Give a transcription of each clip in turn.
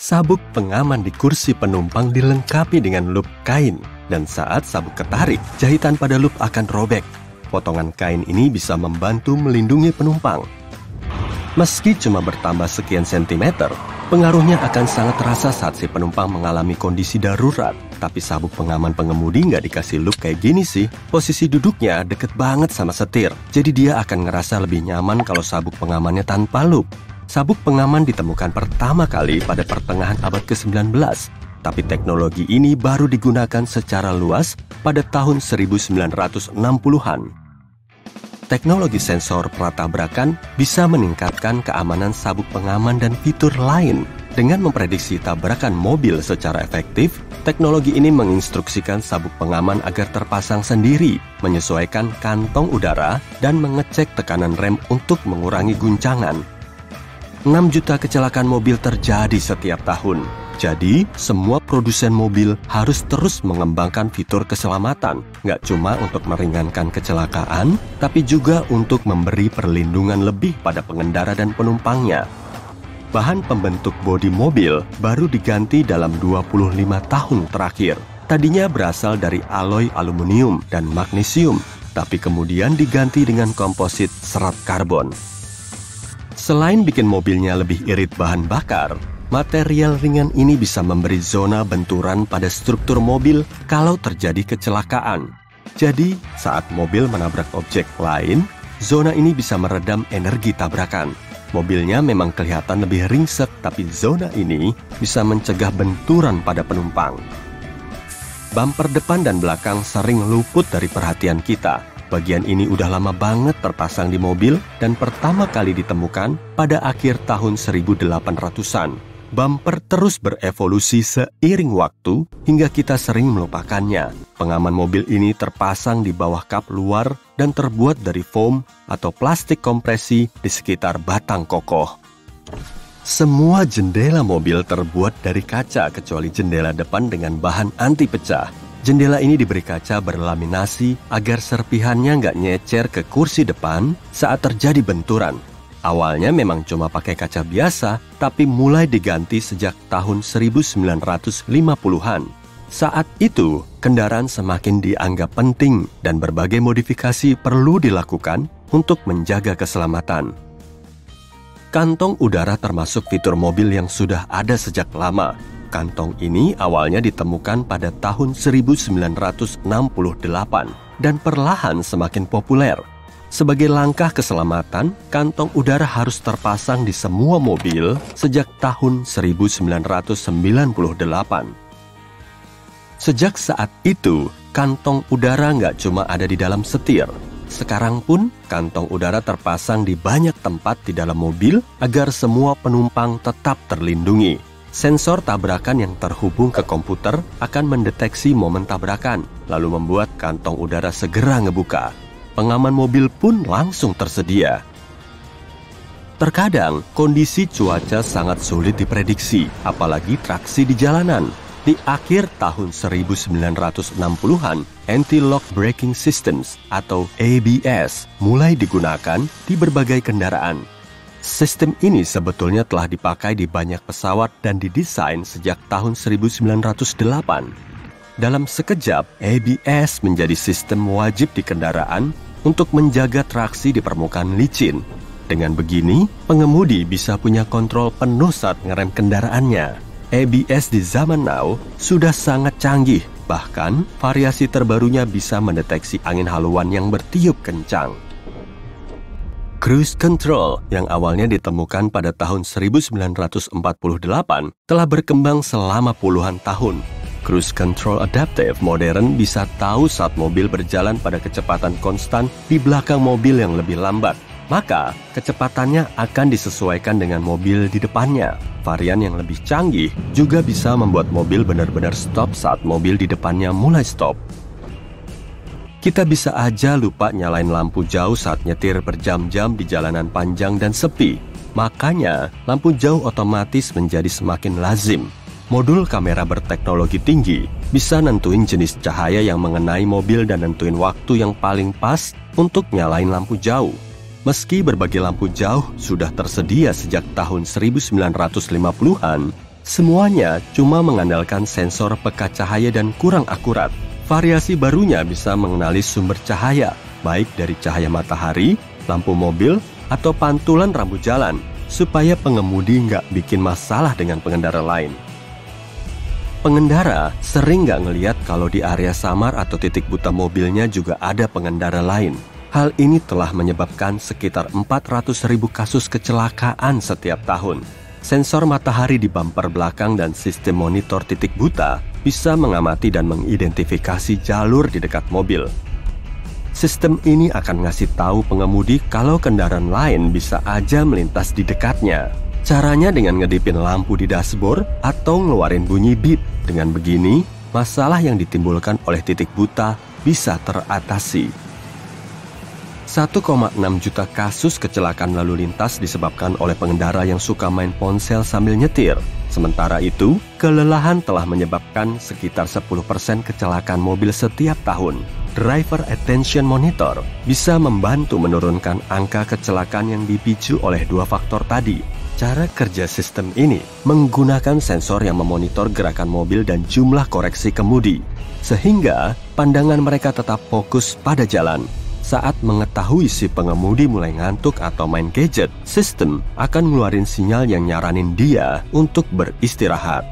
Sabuk pengaman di kursi penumpang dilengkapi dengan loop kain, dan saat sabuk ketarik, jahitan pada loop akan robek. Potongan kain ini bisa membantu melindungi penumpang. Meski cuma bertambah sekian sentimeter, pengaruhnya akan sangat terasa saat si penumpang mengalami kondisi darurat. Tapi sabuk pengaman pengemudi nggak dikasih loop kayak gini sih. Posisi duduknya deket banget sama setir, jadi dia akan ngerasa lebih nyaman kalau sabuk pengamannya tanpa loop. Sabuk pengaman ditemukan pertama kali pada pertengahan abad ke-19, tapi teknologi ini baru digunakan secara luas pada tahun 1960-an. Teknologi sensor pratabrakan bisa meningkatkan keamanan sabuk pengaman dan fitur lain. Dengan memprediksi tabrakan mobil secara efektif, teknologi ini menginstruksikan sabuk pengaman agar terpasang sendiri, menyesuaikan kantong udara, dan mengecek tekanan rem untuk mengurangi guncangan. 6 juta kecelakaan mobil terjadi setiap tahun. Jadi, semua produsen mobil harus terus mengembangkan fitur keselamatan, nggak cuma untuk meringankan kecelakaan, tapi juga untuk memberi perlindungan lebih pada pengendara dan penumpangnya. Bahan pembentuk bodi mobil baru diganti dalam 25 tahun terakhir. Tadinya berasal dari alloy aluminium dan magnesium, tapi kemudian diganti dengan komposit serat karbon. Selain bikin mobilnya lebih irit bahan bakar, material ringan ini bisa memberi zona benturan pada struktur mobil kalau terjadi kecelakaan. Jadi, saat mobil menabrak objek lain, zona ini bisa meredam energi tabrakan. Mobilnya memang kelihatan lebih ringsek, tapi zona ini bisa mencegah benturan pada penumpang. Bumper depan dan belakang sering luput dari perhatian kita, Bagian ini udah lama banget terpasang di mobil dan pertama kali ditemukan pada akhir tahun 1800-an. Bumper terus berevolusi seiring waktu hingga kita sering melupakannya. Pengaman mobil ini terpasang di bawah kap luar dan terbuat dari foam atau plastik kompresi di sekitar batang kokoh. Semua jendela mobil terbuat dari kaca kecuali jendela depan dengan bahan anti pecah. Jendela ini diberi kaca berlaminasi agar serpihannya nggak nyecer ke kursi depan saat terjadi benturan. Awalnya memang cuma pakai kaca biasa, tapi mulai diganti sejak tahun 1950-an. Saat itu, kendaraan semakin dianggap penting dan berbagai modifikasi perlu dilakukan untuk menjaga keselamatan. Kantong udara termasuk fitur mobil yang sudah ada sejak lama, Kantong ini awalnya ditemukan pada tahun 1968 dan perlahan semakin populer. Sebagai langkah keselamatan, kantong udara harus terpasang di semua mobil sejak tahun 1998. Sejak saat itu, kantong udara nggak cuma ada di dalam setir. Sekarang pun, kantong udara terpasang di banyak tempat di dalam mobil agar semua penumpang tetap terlindungi. Sensor tabrakan yang terhubung ke komputer akan mendeteksi momen tabrakan, lalu membuat kantong udara segera ngebuka. Pengaman mobil pun langsung tersedia. Terkadang, kondisi cuaca sangat sulit diprediksi, apalagi traksi di jalanan. Di akhir tahun 1960-an, Anti-Lock Braking Systems atau ABS mulai digunakan di berbagai kendaraan Sistem ini sebetulnya telah dipakai di banyak pesawat dan didesain sejak tahun 1908. Dalam sekejap, ABS menjadi sistem wajib di kendaraan untuk menjaga traksi di permukaan licin. Dengan begini, pengemudi bisa punya kontrol penuh saat ngerem kendaraannya. ABS di zaman now sudah sangat canggih, bahkan variasi terbarunya bisa mendeteksi angin haluan yang bertiup kencang. Cruise control yang awalnya ditemukan pada tahun 1948 telah berkembang selama puluhan tahun. Cruise control adaptive modern bisa tahu saat mobil berjalan pada kecepatan konstan di belakang mobil yang lebih lambat. Maka, kecepatannya akan disesuaikan dengan mobil di depannya. Varian yang lebih canggih juga bisa membuat mobil benar-benar stop saat mobil di depannya mulai stop kita bisa aja lupa nyalain lampu jauh saat nyetir berjam-jam di jalanan panjang dan sepi. Makanya, lampu jauh otomatis menjadi semakin lazim. Modul kamera berteknologi tinggi bisa nentuin jenis cahaya yang mengenai mobil dan nentuin waktu yang paling pas untuk nyalain lampu jauh. Meski berbagai lampu jauh sudah tersedia sejak tahun 1950-an, Semuanya cuma mengandalkan sensor pekat cahaya dan kurang akurat. Variasi barunya bisa mengenali sumber cahaya, baik dari cahaya matahari, lampu mobil, atau pantulan rambut jalan, supaya pengemudi nggak bikin masalah dengan pengendara lain. Pengendara sering nggak ngeliat kalau di area samar atau titik buta mobilnya juga ada pengendara lain. Hal ini telah menyebabkan sekitar 400 ribu kasus kecelakaan setiap tahun. Sensor matahari di bumper belakang dan sistem monitor titik buta bisa mengamati dan mengidentifikasi jalur di dekat mobil. Sistem ini akan ngasih tahu pengemudi kalau kendaraan lain bisa aja melintas di dekatnya. Caranya dengan ngedipin lampu di dashboard atau ngeluarin bunyi beep. Dengan begini, masalah yang ditimbulkan oleh titik buta bisa teratasi. 1,6 juta kasus kecelakaan lalu lintas disebabkan oleh pengendara yang suka main ponsel sambil nyetir. Sementara itu, kelelahan telah menyebabkan sekitar 10% kecelakaan mobil setiap tahun. Driver Attention Monitor bisa membantu menurunkan angka kecelakaan yang dipicu oleh dua faktor tadi, Cara kerja sistem ini menggunakan sensor yang memonitor gerakan mobil dan jumlah koreksi kemudi, sehingga pandangan mereka tetap fokus pada jalan. Saat mengetahui si pengemudi mulai ngantuk atau main gadget, sistem akan ngeluarin sinyal yang nyaranin dia untuk beristirahat.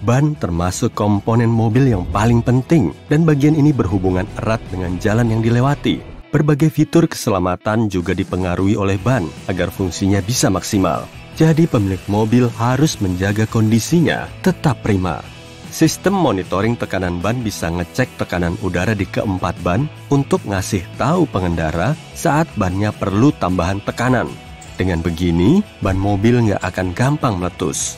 Ban termasuk komponen mobil yang paling penting dan bagian ini berhubungan erat dengan jalan yang dilewati. Berbagai fitur keselamatan juga dipengaruhi oleh ban agar fungsinya bisa maksimal. Jadi pemilik mobil harus menjaga kondisinya tetap prima. Sistem monitoring tekanan ban bisa ngecek tekanan udara di keempat ban untuk ngasih tahu pengendara saat bannya perlu tambahan tekanan. Dengan begini, ban mobil nggak akan gampang meletus.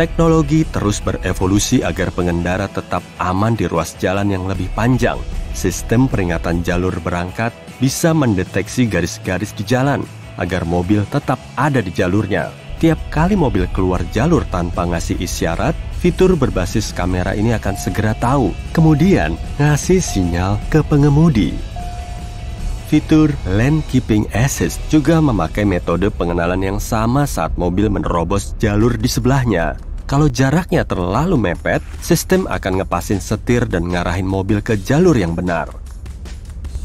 Teknologi terus berevolusi agar pengendara tetap aman di ruas jalan yang lebih panjang Sistem peringatan jalur berangkat bisa mendeteksi garis-garis di jalan agar mobil tetap ada di jalurnya. Tiap kali mobil keluar jalur tanpa ngasih isyarat, fitur berbasis kamera ini akan segera tahu, kemudian ngasih sinyal ke pengemudi. Fitur Lane Keeping Assist juga memakai metode pengenalan yang sama saat mobil menerobos jalur di sebelahnya. Kalau jaraknya terlalu mepet, sistem akan ngepasin setir dan ngarahin mobil ke jalur yang benar.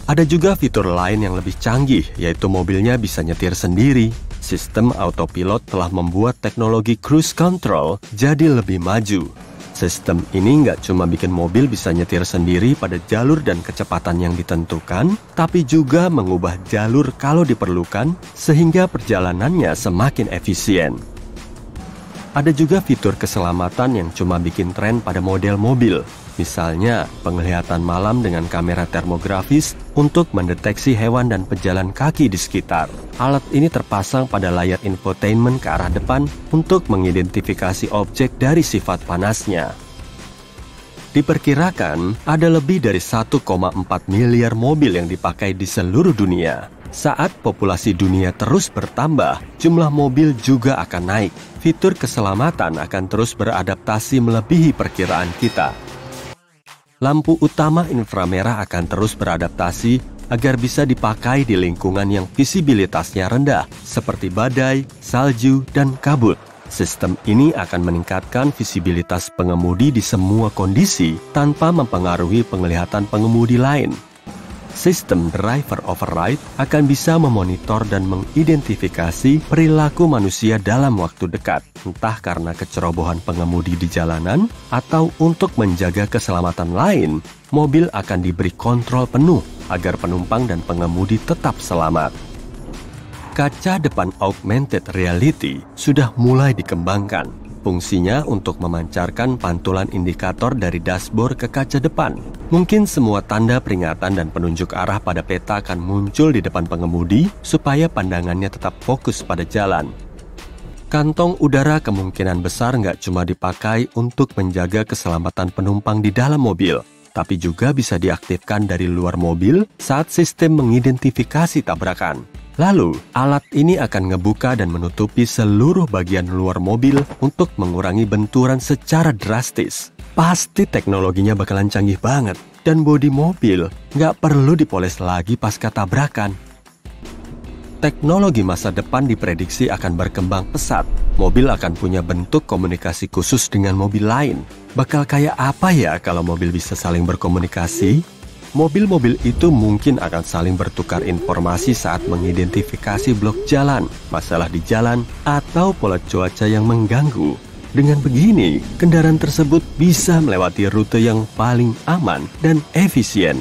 Ada juga fitur lain yang lebih canggih, yaitu mobilnya bisa nyetir sendiri. Sistem autopilot telah membuat teknologi cruise control jadi lebih maju. Sistem ini nggak cuma bikin mobil bisa nyetir sendiri pada jalur dan kecepatan yang ditentukan, tapi juga mengubah jalur kalau diperlukan sehingga perjalanannya semakin efisien. Ada juga fitur keselamatan yang cuma bikin tren pada model mobil. Misalnya, penglihatan malam dengan kamera termografis untuk mendeteksi hewan dan pejalan kaki di sekitar. Alat ini terpasang pada layar infotainment ke arah depan untuk mengidentifikasi objek dari sifat panasnya. Diperkirakan ada lebih dari 1,4 miliar mobil yang dipakai di seluruh dunia. Saat populasi dunia terus bertambah, jumlah mobil juga akan naik. Fitur keselamatan akan terus beradaptasi melebihi perkiraan kita. Lampu utama inframerah akan terus beradaptasi agar bisa dipakai di lingkungan yang visibilitasnya rendah, seperti badai, salju, dan kabut. Sistem ini akan meningkatkan visibilitas pengemudi di semua kondisi tanpa mempengaruhi penglihatan pengemudi lain. Sistem driver override akan bisa memonitor dan mengidentifikasi perilaku manusia dalam waktu dekat, entah karena kecerobohan pengemudi di jalanan atau untuk menjaga keselamatan lain. Mobil akan diberi kontrol penuh agar penumpang dan pengemudi tetap selamat. Kaca depan augmented reality sudah mulai dikembangkan Fungsinya untuk memancarkan pantulan indikator dari dashboard ke kaca depan. Mungkin semua tanda peringatan dan penunjuk arah pada peta akan muncul di depan pengemudi supaya pandangannya tetap fokus pada jalan. Kantong udara kemungkinan besar nggak cuma dipakai untuk menjaga keselamatan penumpang di dalam mobil, tapi juga bisa diaktifkan dari luar mobil saat sistem mengidentifikasi tabrakan. Lalu, alat ini akan ngebuka dan menutupi seluruh bagian luar mobil untuk mengurangi benturan secara drastis. Pasti teknologinya bakalan canggih banget, dan bodi mobil nggak perlu dipoles lagi pasca tabrakan. Teknologi masa depan diprediksi akan berkembang pesat. Mobil akan punya bentuk komunikasi khusus dengan mobil lain. Bakal kayak apa ya kalau mobil bisa saling berkomunikasi? Mobil-mobil itu mungkin akan saling bertukar informasi saat mengidentifikasi blok jalan, masalah di jalan, atau pola cuaca yang mengganggu. Dengan begini, kendaraan tersebut bisa melewati rute yang paling aman dan efisien.